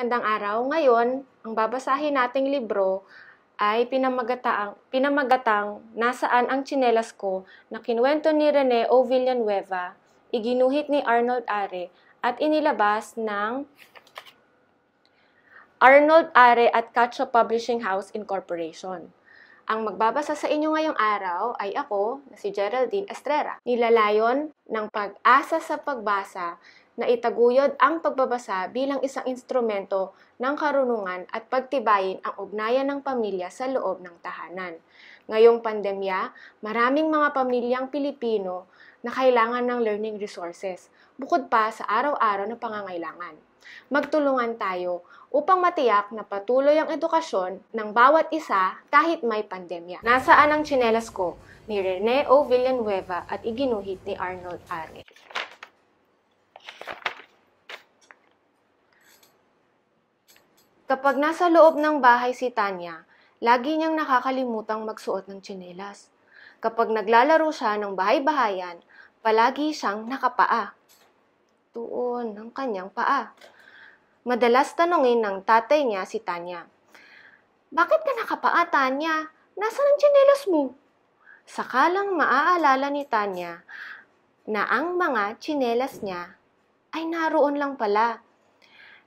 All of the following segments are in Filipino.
Gandang araw. Ngayon, ang babasahin nating libro ay pinamagatang, pinamagatang Nasaan ang Tsinelas Ko na kinuwento ni Rene O. Villanueva, iginuhit ni Arnold Are at inilabas ng Arnold Are at Cacho Publishing House Incorporation. Ang magbabasa sa inyo ngayong araw ay ako, na si Geraldine Estrera. Nilalayon ng pag-asa sa pagbasa na itaguyod ang pagbabasa bilang isang instrumento ng karunungan at pagtibayin ang ugnayan ng pamilya sa loob ng tahanan. Ngayong pandemya, maraming mga pamilyang Pilipino na kailangan ng learning resources, bukod pa sa araw-araw na pangangailangan. Magtulungan tayo upang matiyak na patuloy ang edukasyon ng bawat isa kahit may pandemya. Nasaan ang tsinelas ko ni Rene O. Villanueva at iginuhit ni Arnold Are. Kapag nasa loob ng bahay si Tanya, lagi niyang nakakalimutang magsuot ng tsinelas. Kapag naglalaro siya ng bahay-bahayan, palagi siyang nakapaa. Tuon ng kanyang paa. Madalas tanungin ng tatay niya si Tanya, Bakit ka nakapaa, Tanya? Nasaan ang tsinelas mo? Sakalang maaalala ni Tanya na ang mga tsinelas niya ay naroon lang pala.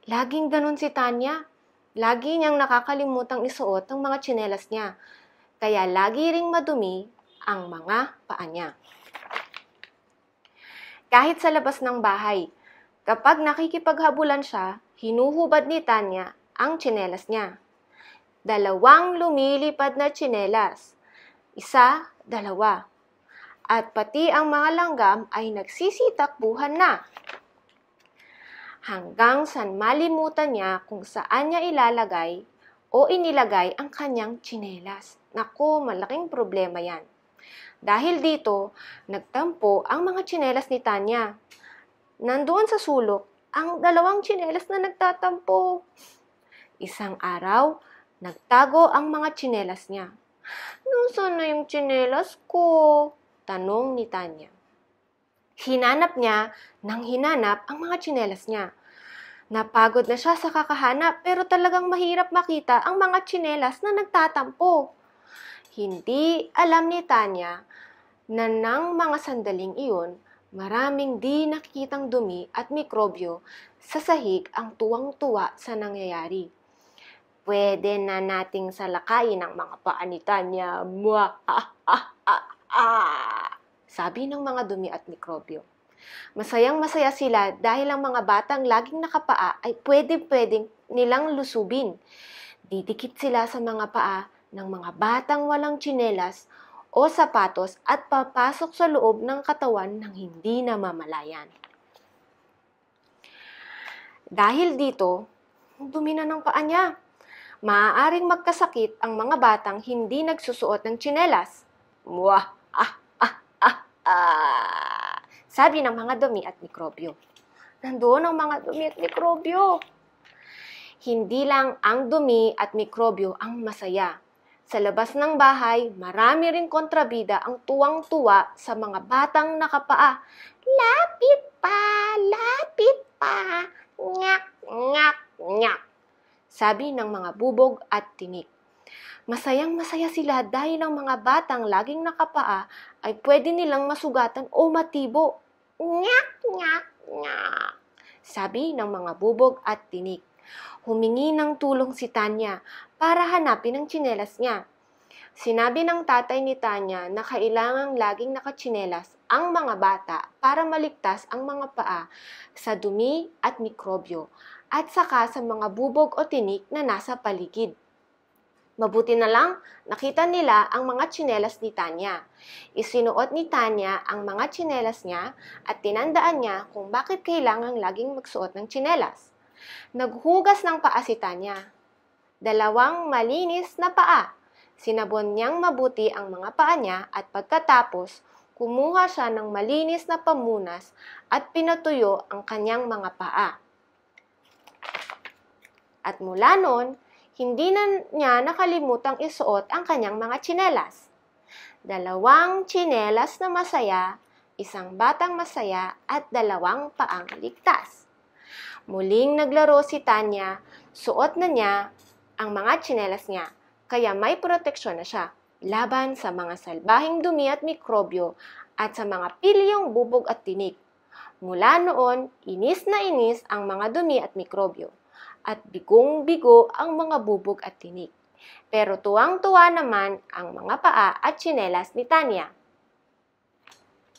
Laging ganun si Tanya. Lagi niyang nakakalimutang isuot ang mga tsinelas niya. Kaya lagi ring madumi ang mga paa niya. Kahit sa labas ng bahay, kapag nakikipaghabulan siya, hinuhubad ni Tanya ang tsinelas niya. Dalawang lumilipad na tsinelas. Isa, dalawa. At pati ang mga langgam ay nagsisitakbuhan na hanggang sa malimutan niya kung saan niya ilalagay o inilagay ang kanyang tsinelas. Naku, malaking problema yan. Dahil dito, nagtampo ang mga tsinelas ni Tanya. Nandoon sa sulok ang dalawang tsinelas na nagtatampo. Isang araw, nagtago ang mga tsinelas niya. Nasaan na yung tsinelas ko? Tanong ni Tanya. Hinanap niya nang hinanap ang mga tsinelas niya. Napagod na siya sa kakahanap pero talagang mahirap makita ang mga tsinelas na nagtatampo. Hindi alam ni Tanya na nang mga sandaling iyon, maraming di nakikitang dumi at mikrobyo sa sahig ang tuwang-tuwa sa nangyayari. Pwede na nating salakayin ang mga paa ni Tanya. Ah, ah, ah sabi ng mga dumi at mikrobyo. Masayang masaya sila dahil ang mga batang laging nakapaa ay pwede-pwedeng nilang lusubin. Didikit sila sa mga paa ng mga batang walang tsinelas o sapatos at papasok sa loob ng katawan ng hindi namamalayan. Dahil dito, dumi na ng paa niya. Maaaring magkasakit ang mga batang hindi nagsusuot ng tsinelas. Mwah! Ah! Ah, sabi ng mga dumi at mikrobyo. Nandoon ang mga dumi at mikrobyo. Hindi lang ang dumi at mikrobyo ang masaya. Sa labas ng bahay, marami ring kontrabida ang tuwang-tuwa sa mga batang nakapaa. Lapit pa, lapit pa, nyak, nyak, nyak. Sabi ng mga bubog at tinik. Masayang masaya sila dahil ang mga batang laging nakapaa ay pwede nilang masugatan o matibo. Nyak, nyak, nyak. Sabi ng mga bubog at tinik. Humingi ng tulong si Tanya para hanapin ang tsinelas niya. Sinabi ng tatay ni Tanya na kailangang laging nakatsinelas ang mga bata para maligtas ang mga paa sa dumi at mikrobyo at saka sa mga bubog o tinik na nasa paligid. Mabuti na lang, nakita nila ang mga tsinelas ni Tanya. Isinuot ni Tanya ang mga tsinelas niya at tinandaan niya kung bakit kailangang laging magsuot ng tsinelas. Naghugas ng paa si Tanya. Dalawang malinis na paa. Sinabon niyang mabuti ang mga paa niya at pagkatapos, kumuha siya ng malinis na pamunas at pinatuyo ang kanyang mga paa. At mula noon, hindi na niya nakalimutang isuot ang kanyang mga tsinelas. Dalawang tsinelas na masaya, isang batang masaya, at dalawang paang ligtas. Muling naglaro si Tanya, suot na niya ang mga tsinelas niya, kaya may proteksyon na siya laban sa mga salbahing dumi at mikrobyo at sa mga pilyong bubog at tinik. Mula noon, inis na inis ang mga dumi at mikrobyo at bigong-bigo ang mga bubog at tinik. Pero tuwang-tuwa naman ang mga paa at tsinelas ni Tanya.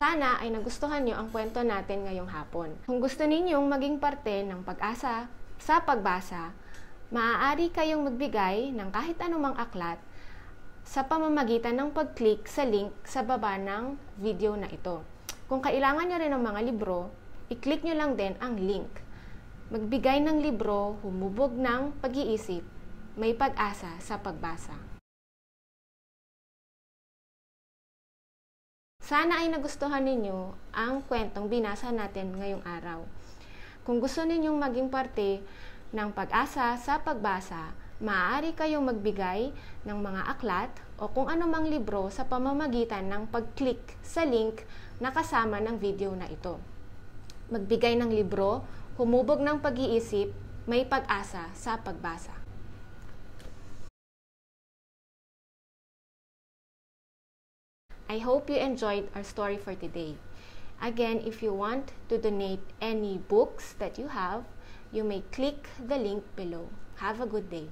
Sana ay nagustuhan niyo ang kwento natin ngayong hapon. Kung gusto ninyong maging parte ng pag-asa sa pagbasa, maaari kayong magbigay ng kahit anumang aklat sa pamamagitan ng pag-click sa link sa baba ng video na ito. Kung kailangan nyo rin ng mga libro, i-click nyo lang din ang link. Magbigay ng libro, humubog ng pag-iisip, may pag-asa sa pagbasa. Sana ay nagustuhan ninyo ang kwentong binasa natin ngayong araw. Kung gusto ninyong maging parte ng pag-asa sa pagbasa, maaari kayong magbigay ng mga aklat o kung anumang libro sa pamamagitan ng pag-click sa link na kasama ng video na ito. Magbigay ng libro, humubog ng pag-iisip, may pag-asa sa pagbasa. I hope you enjoyed our story for today. Again, if you want to donate any books that you have, you may click the link below. Have a good day.